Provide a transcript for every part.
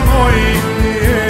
noite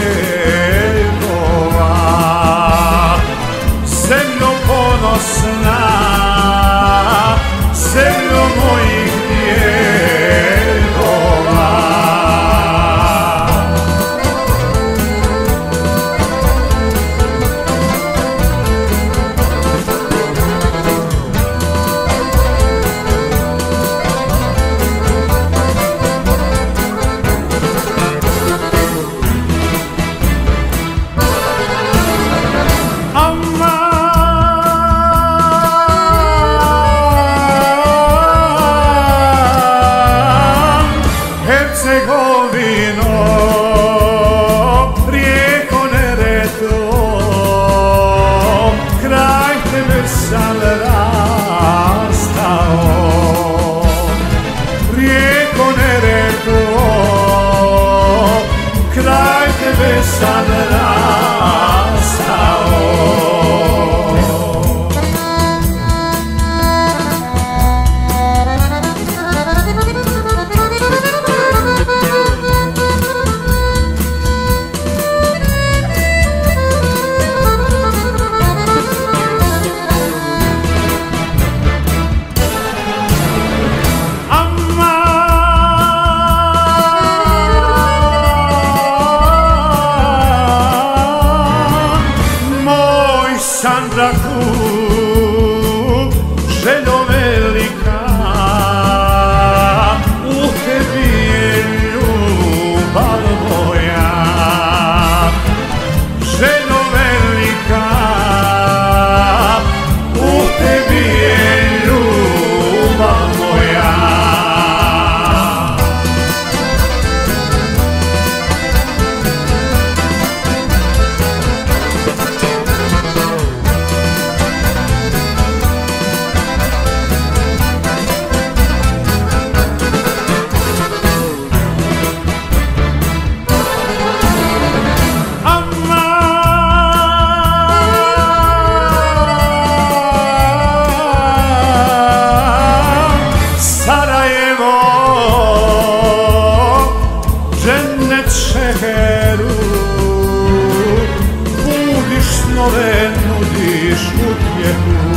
saberá. να ακούς Ο δυστυνοδέν ο δυστυνοδέν ο δυστυνοδέν